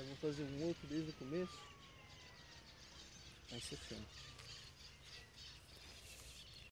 Vou fazer um outro desde o começo. Aí você chama.